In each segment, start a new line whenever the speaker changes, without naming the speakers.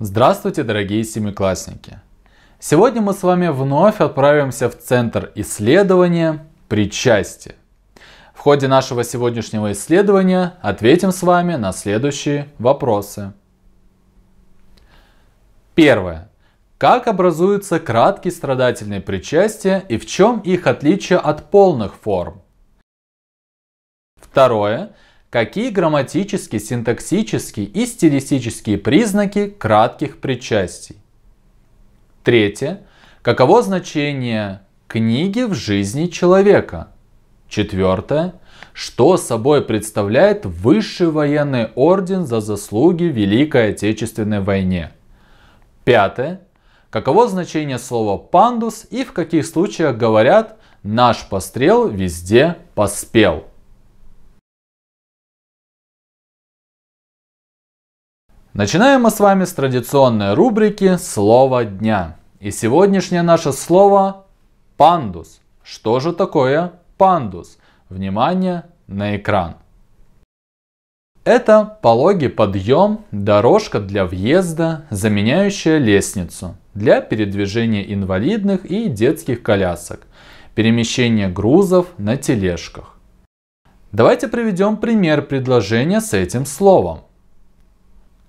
Здравствуйте, дорогие семиклассники! Сегодня мы с вами вновь отправимся в Центр исследования причастия. В ходе нашего сегодняшнего исследования ответим с вами на следующие вопросы. Первое. Как образуются краткие страдательные причастия и в чем их отличие от полных форм? Второе. Какие грамматические, синтаксические и стилистические признаки кратких причастий? Третье. Каково значение книги в жизни человека? Четвертое. Что собой представляет Высший военный орден за заслуги в Великой Отечественной войне? Пятое. Каково значение слова пандус и в каких случаях говорят «наш пострел везде поспел»? Начинаем мы с вами с традиционной рубрики «Слово дня». И сегодняшнее наше слово «пандус». Что же такое пандус? Внимание на экран. Это пологий подъем, дорожка для въезда, заменяющая лестницу для передвижения инвалидных и детских колясок, перемещение грузов на тележках. Давайте приведем пример предложения с этим словом.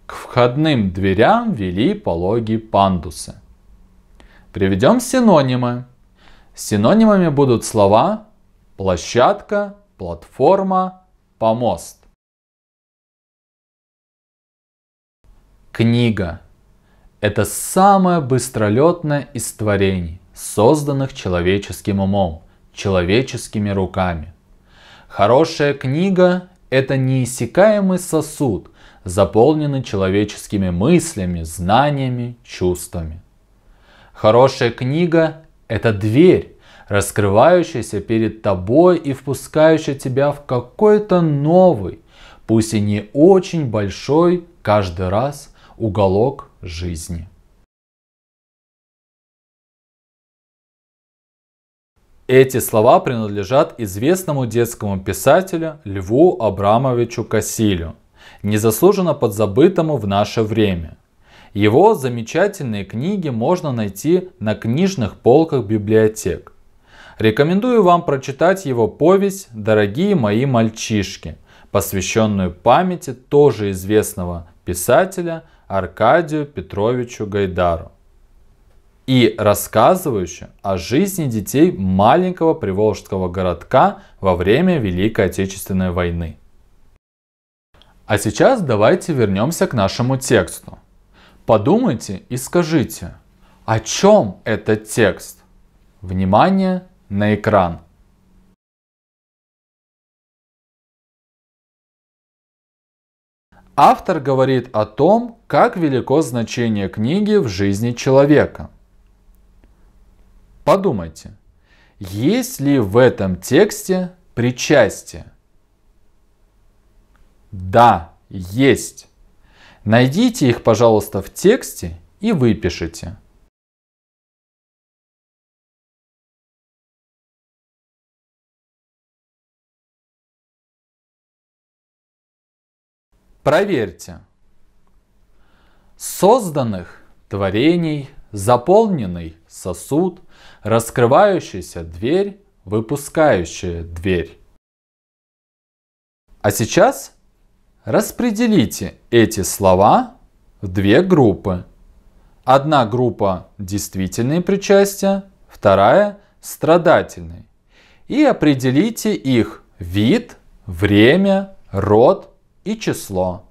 К входным дверям вели пологие пандусы. Приведем синонимы. Синонимами будут слова площадка, платформа, помост. Книга – это самое быстролетное из творений, созданных человеческим умом, человеческими руками. Хорошая книга – это неиссякаемый сосуд, заполнены человеческими мыслями, знаниями, чувствами. Хорошая книга – это дверь, раскрывающаяся перед тобой и впускающая тебя в какой-то новый, пусть и не очень большой каждый раз уголок жизни. Эти слова принадлежат известному детскому писателю Льву Абрамовичу Кассилю – незаслуженно подзабытому в наше время. Его замечательные книги можно найти на книжных полках библиотек. Рекомендую вам прочитать его повесть «Дорогие мои мальчишки», посвященную памяти тоже известного писателя Аркадию Петровичу Гайдару и рассказывающую о жизни детей маленького приволжского городка во время Великой Отечественной войны. А сейчас давайте вернемся к нашему тексту. Подумайте и скажите, о чем этот текст? Внимание на экран. Автор говорит о том, как велико значение книги в жизни человека. Подумайте, есть ли в этом тексте причастие? Да, есть. Найдите их, пожалуйста, в тексте и выпишите. Проверьте. Созданных творений, заполненный сосуд, раскрывающаяся дверь, выпускающая дверь. А сейчас Распределите эти слова в две группы. Одна группа действительные причастия, вторая страдательные. И определите их вид, время, род и число.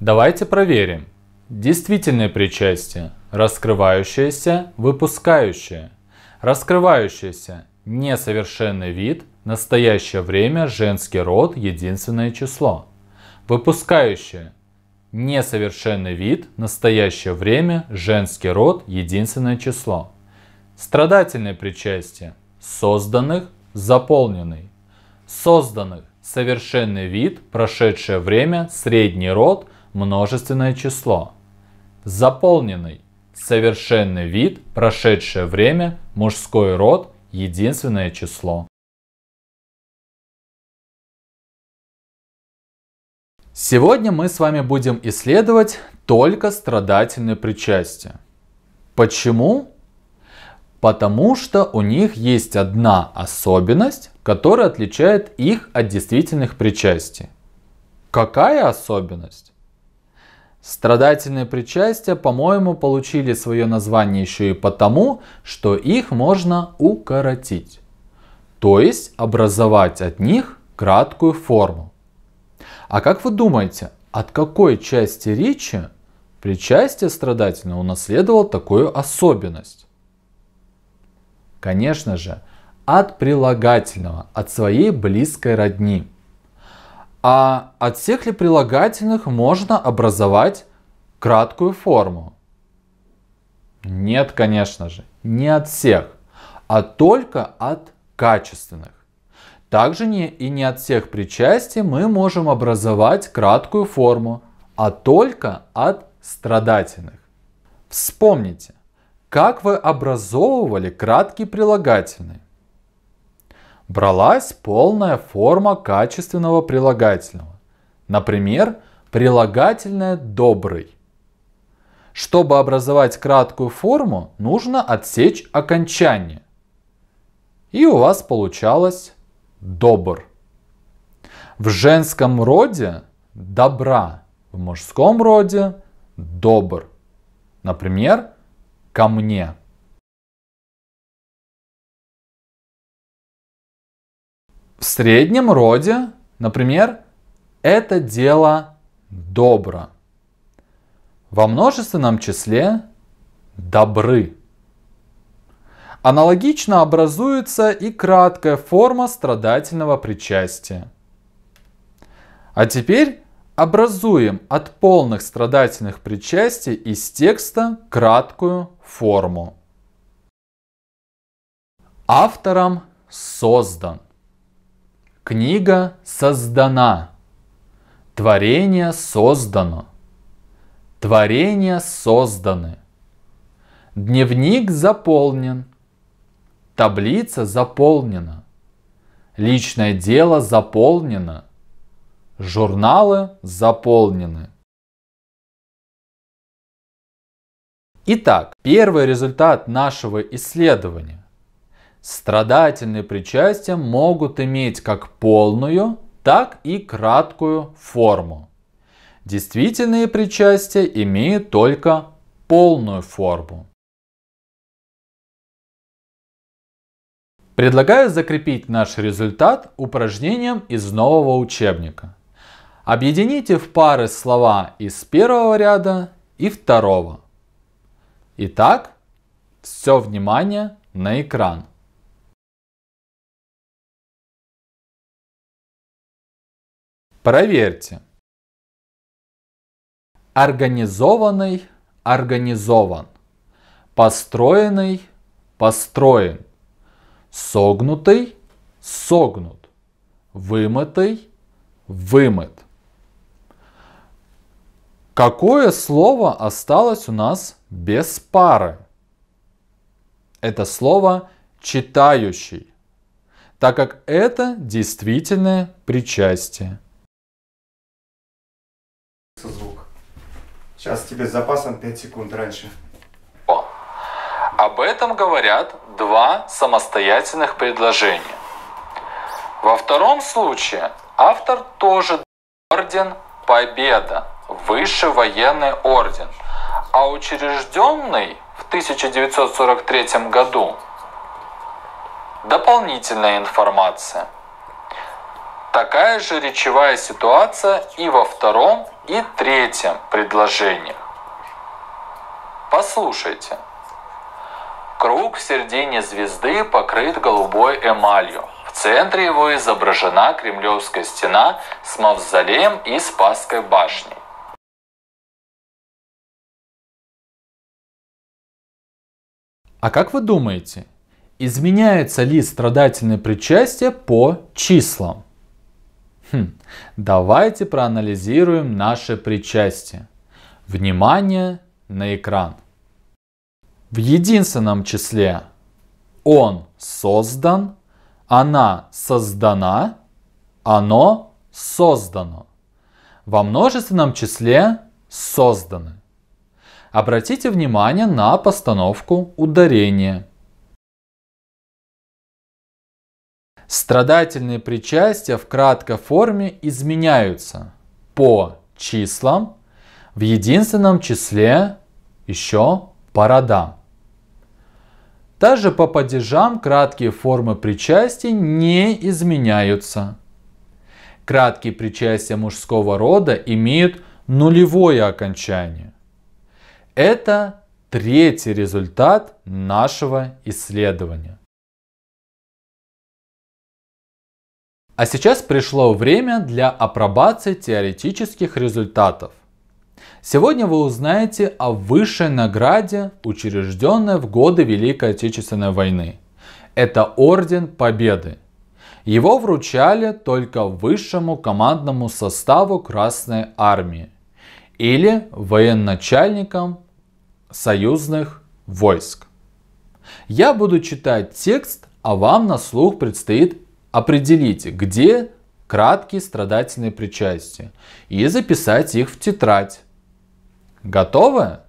Давайте проверим. Действительное причастие. Раскрывающееся, выпускающее. Раскрывающееся. Несовершенный вид. Настоящее время. Женский род. Единственное число. Выпускающее. Несовершенный вид. Настоящее время. Женский род. Единственное число. Страдательное причастие. Созданных. Заполненный. Созданных. Совершенный вид. Прошедшее время. Средний род множественное число. Заполненный. Совершенный вид, прошедшее время, мужской род, единственное число. Сегодня мы с вами будем исследовать только страдательные причастия. Почему? Потому что у них есть одна особенность, которая отличает их от действительных причастий. Какая особенность? Страдательные причастия, по-моему, получили свое название еще и потому, что их можно укоротить. То есть образовать от них краткую форму. А как вы думаете, от какой части речи причастие страдательное унаследовало такую особенность? Конечно же, от прилагательного, от своей близкой родни. А от всех ли прилагательных можно образовать краткую форму? Нет, конечно же, не от всех, а только от качественных. Также не, и не от всех причастий мы можем образовать краткую форму, а только от страдательных. Вспомните, как вы образовывали краткий прилагательный? Бралась полная форма качественного прилагательного. Например, прилагательное «добрый». Чтобы образовать краткую форму, нужно отсечь окончание. И у вас получалось «добр». В женском роде «добра», в мужском роде «добр». Например, ко мне. В среднем роде, например, это дело добро. Во множественном числе добры. Аналогично образуется и краткая форма страдательного причастия. А теперь образуем от полных страдательных причастий из текста краткую форму. Автором создан. Книга создана. Творение создано. Творения созданы. Дневник заполнен. Таблица заполнена. Личное дело заполнено. Журналы заполнены. Итак, первый результат нашего исследования. Страдательные причастия могут иметь как полную, так и краткую форму. Действительные причастия имеют только полную форму. Предлагаю закрепить наш результат упражнением из нового учебника. Объедините в пары слова из первого ряда и второго. Итак, все внимание на экран. Проверьте. Организованный – организован. Построенный – построен. Согнутый – согнут. Вымытый – вымыт. Какое слово осталось у нас без пары? Это слово читающий, так как это действительное причастие.
Сейчас тебе с запасом 5 секунд раньше.
О. Об этом говорят два самостоятельных предложения. Во втором случае автор тоже орден Победа высший военный орден, а учрежденный в 1943 году дополнительная информация. Такая же речевая ситуация и во втором и третьем предложениях. Послушайте. Круг в середине звезды покрыт голубой эмалью. В центре его изображена Кремлевская стена с мавзолеем и Спасской башней. А как вы думаете, изменяется ли страдательное причастие по числам? Хм, давайте проанализируем наше причастие. Внимание на экран. В единственном числе он создан, она создана, оно создано. Во множественном числе созданы. Обратите внимание на постановку ударения. Страдательные причастия в краткой форме изменяются по числам, в единственном числе еще по родам. Также по падежам краткие формы причастий не изменяются. Краткие причастия мужского рода имеют нулевое окончание. Это третий результат нашего исследования. А сейчас пришло время для апробации теоретических результатов. Сегодня вы узнаете о высшей награде, учрежденной в годы Великой Отечественной войны. Это Орден Победы. Его вручали только высшему командному составу Красной Армии или военачальникам союзных войск. Я буду читать текст, а вам на слух предстоит определить, где краткие страдательные причастия и записать их в тетрадь. Готовы?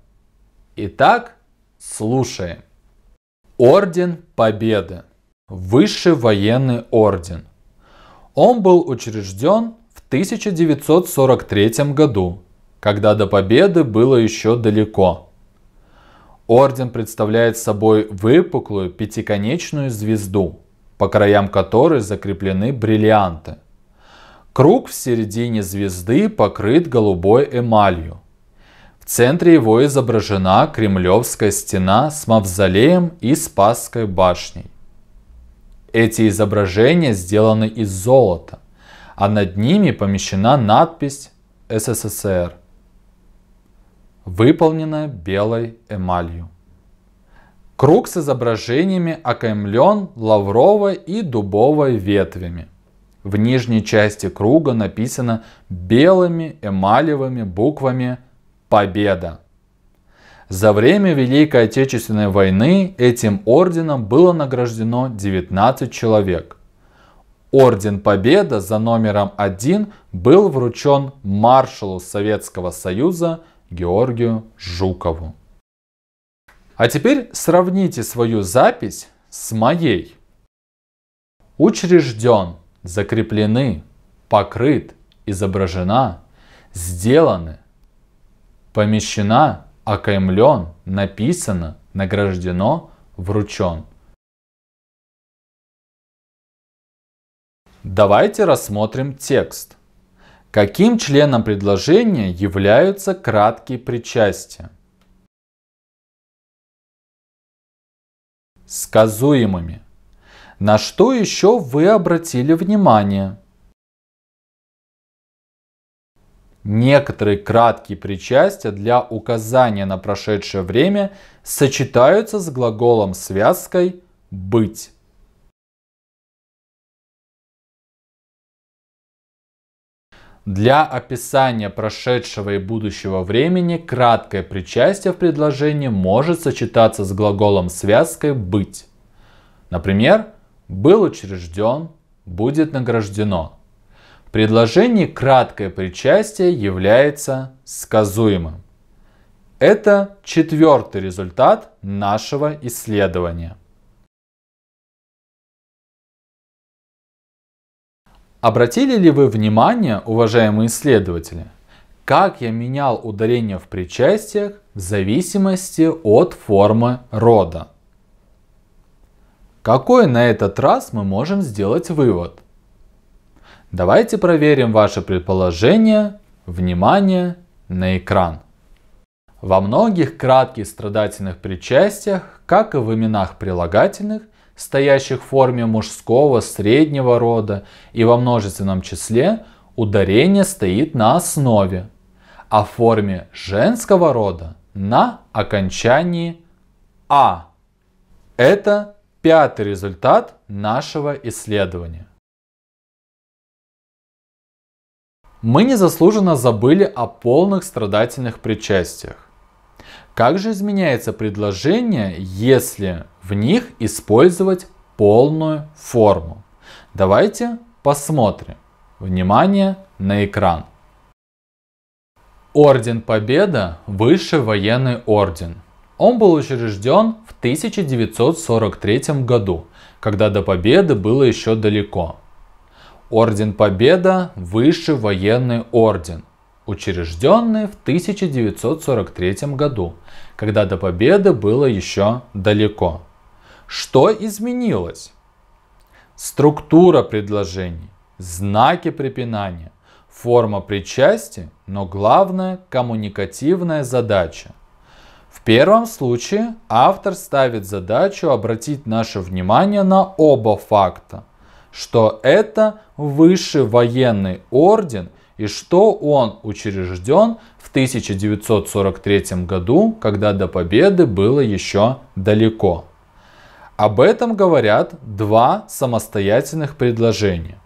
Итак, слушаем. Орден Победы. Высший военный орден. Он был учрежден в 1943 году, когда до победы было еще далеко. Орден представляет собой выпуклую пятиконечную звезду, по краям которой закреплены бриллианты. Круг в середине звезды покрыт голубой эмалью. В центре его изображена Кремлевская стена с мавзолеем и Спасской башней. Эти изображения сделаны из золота, а над ними помещена надпись СССР выполнена белой эмалью. Круг с изображениями окаймлен лавровой и дубовой ветвями. В нижней части круга написано белыми эмалевыми буквами «Победа». За время Великой Отечественной войны этим орденом было награждено 19 человек. Орден Победа за номером 1 был вручен маршалу Советского Союза Георгию Жукову. А теперь сравните свою запись с моей. Учрежден, закреплены, покрыт, изображена, сделаны, помещена, окаймлен, написано, награждено, вручен. Давайте рассмотрим текст. Каким членом предложения являются краткие причастия? Сказуемыми. На что еще вы обратили внимание? Некоторые краткие причастия для указания на прошедшее время сочетаются с глаголом связкой «быть». Для описания прошедшего и будущего времени краткое причастие в предложении может сочетаться с глаголом связкой «быть». Например, «был учрежден», «будет награждено». В предложении краткое причастие является сказуемым. Это четвертый результат нашего исследования. Обратили ли вы внимание, уважаемые исследователи, как я менял ударение в причастиях в зависимости от формы рода? Какой на этот раз мы можем сделать вывод? Давайте проверим ваше предположение. Внимание на экран. Во многих кратких страдательных причастиях, как и в именах прилагательных, стоящих в форме мужского среднего рода и во множественном числе, ударение стоит на основе, а в форме женского рода на окончании «а». Это пятый результат нашего исследования. Мы незаслуженно забыли о полных страдательных причастиях. Как же изменяется предложение, если в них использовать полную форму? Давайте посмотрим. Внимание на экран. Орден Победа – высший военный орден. Он был учрежден в 1943 году, когда до победы было еще далеко. Орден Победа – высший военный орден, учрежденный в 1943 году, когда до победы было еще далеко. Что изменилось? Структура предложений, знаки препинания, форма причастия, но главное – коммуникативная задача. В первом случае автор ставит задачу обратить наше внимание на оба факта, что это высший военный орден и что он учрежден в 1943 году, когда до победы было еще далеко. Об этом говорят два самостоятельных предложения.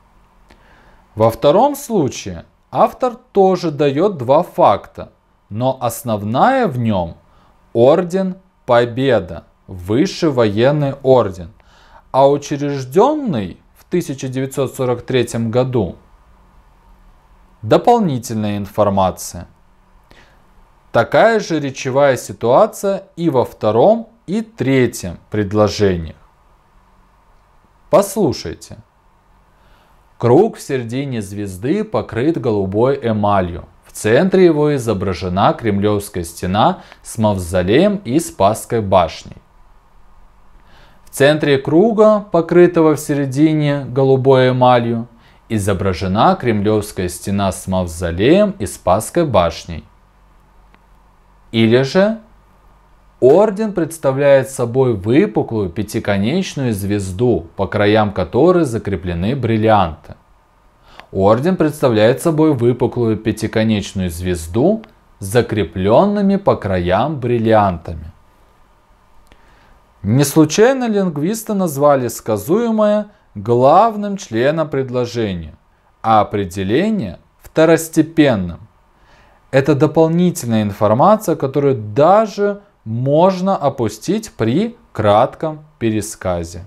Во втором случае автор тоже дает два факта, но основная в нем орден Победа, высший военный орден, а учрежденный в 1943 году дополнительная информация. Такая же речевая ситуация и во втором и третьем предложениях. Послушайте. Круг в середине звезды покрыт голубой эмалью. В центре его изображена Кремлевская стена с мавзолеем и Спасской башней. В центре круга, покрытого в середине голубой эмалью, изображена Кремлевская стена с мавзолеем и Спасской башней. Или же Орден представляет собой выпуклую пятиконечную звезду, по краям которой закреплены бриллианты. Орден представляет собой выпуклую пятиконечную звезду с закрепленными по краям бриллиантами. Не случайно лингвисты назвали сказуемое главным членом предложения, а определение второстепенным. Это дополнительная информация, которую даже можно опустить при кратком пересказе.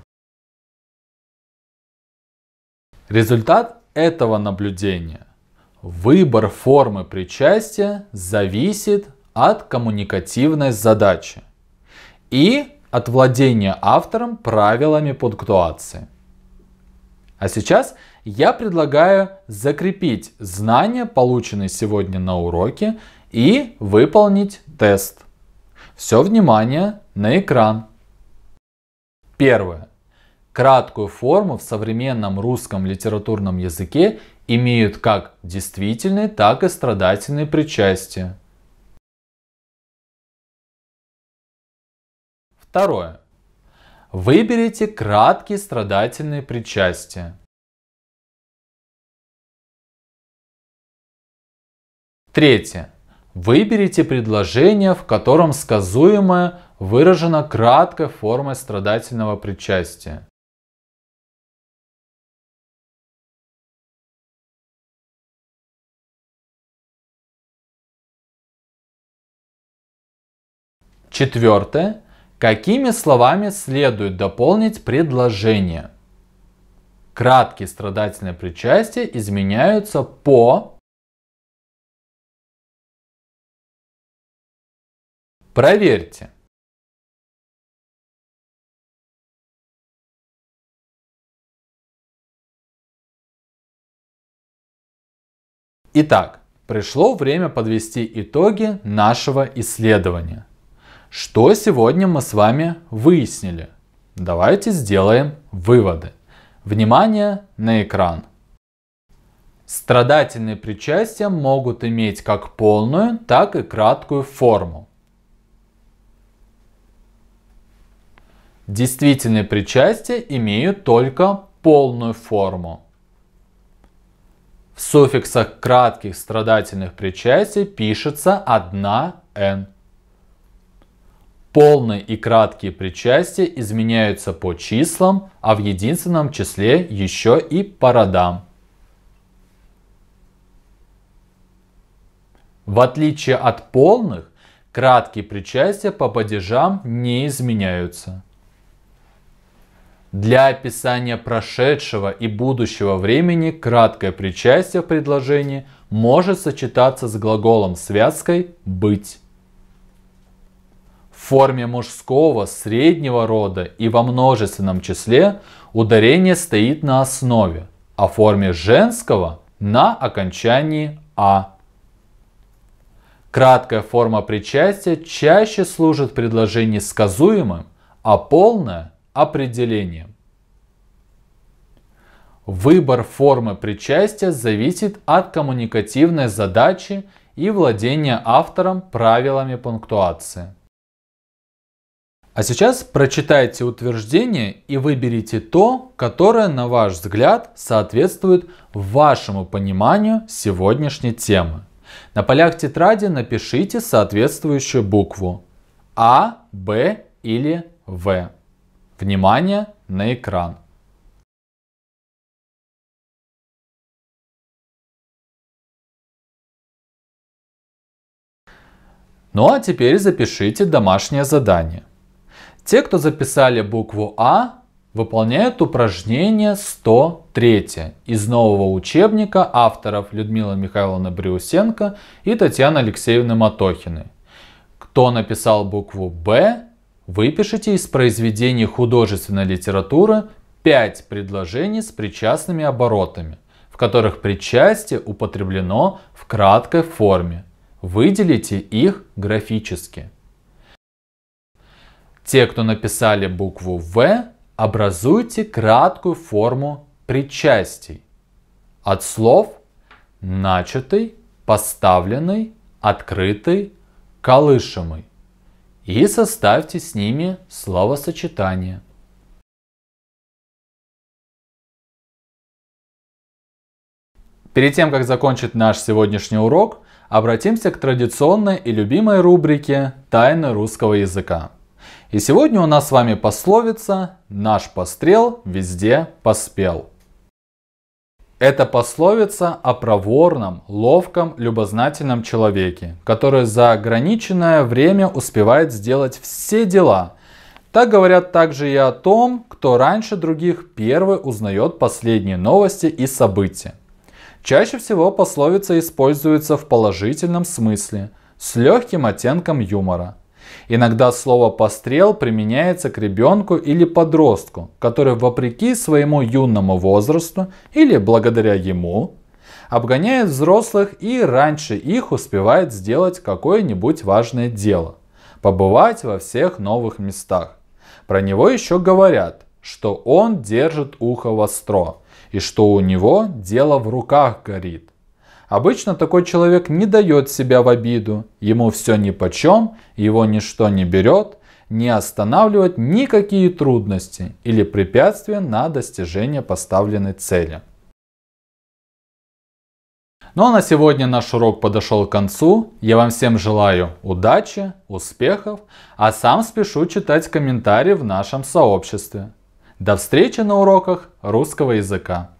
Результат этого наблюдения. Выбор формы причастия зависит от коммуникативной задачи и от владения автором правилами пунктуации. А сейчас я предлагаю закрепить знания, полученные сегодня на уроке, и выполнить тест. Все внимание на экран. Первое. Краткую форму в современном русском литературном языке имеют как действительные, так и страдательные причастия. Второе. Выберите краткие страдательные причастия. Третье. Выберите предложение, в котором сказуемое выражено краткой формой страдательного причастия. Четвертое. Какими словами следует дополнить предложение? Краткие страдательные причастия изменяются по Проверьте. Итак, пришло время подвести итоги нашего исследования. Что сегодня мы с вами выяснили? Давайте сделаем выводы. Внимание на экран. Страдательные причастия могут иметь как полную, так и краткую форму. Действительные причастия имеют только полную форму. В суффиксах кратких страдательных причастий пишется одна «н». Полные и краткие причастия изменяются по числам, а в единственном числе еще и по родам. В отличие от полных, Краткие причастия по падежам не изменяются. Для описания прошедшего и будущего времени краткое причастие в предложении может сочетаться с глаголом связкой «быть». В форме мужского среднего рода и во множественном числе ударение стоит на основе, а в форме женского на окончании «а». Краткая форма причастия чаще служит в предложении сказуемым, а полная – определением. Выбор формы причастия зависит от коммуникативной задачи и владения автором правилами пунктуации. А сейчас прочитайте утверждение и выберите то, которое, на ваш взгляд, соответствует вашему пониманию сегодняшней темы. На полях тетради напишите соответствующую букву А, Б или В. Внимание на экран. Ну а теперь запишите домашнее задание. Те, кто записали букву А, выполняют упражнение 103 из нового учебника авторов Людмила Михайловна Брюсенко и Татьяна Алексеевны Матохины. Кто написал букву Б, выпишите из произведений художественной литературы 5 предложений с причастными оборотами, в которых причастие употреблено в краткой форме. Выделите их графически. Те, кто написали букву В, образуйте краткую форму причастий от слов начатый, поставленный, открытый, колышемый и составьте с ними словосочетание. Перед тем, как закончить наш сегодняшний урок, обратимся к традиционной и любимой рубрике «Тайны русского языка». И сегодня у нас с вами пословица «Наш пострел везде поспел». Это пословица о проворном, ловком, любознательном человеке, который за ограниченное время успевает сделать все дела. Так говорят также и о том, кто раньше других первый узнает последние новости и события. Чаще всего пословица используется в положительном смысле, с легким оттенком юмора. Иногда слово «пострел» применяется к ребенку или подростку, который вопреки своему юному возрасту или благодаря ему обгоняет взрослых и раньше их успевает сделать какое-нибудь важное дело, побывать во всех новых местах. Про него еще говорят, что он держит ухо востро и что у него дело в руках горит. Обычно такой человек не дает себя в обиду, ему все ни почем, его ничто не берет, не останавливает никакие трудности или препятствия на достижение поставленной цели. Ну а на сегодня наш урок подошел к концу. Я вам всем желаю удачи, успехов, а сам спешу читать комментарии в нашем сообществе. До встречи на уроках русского языка.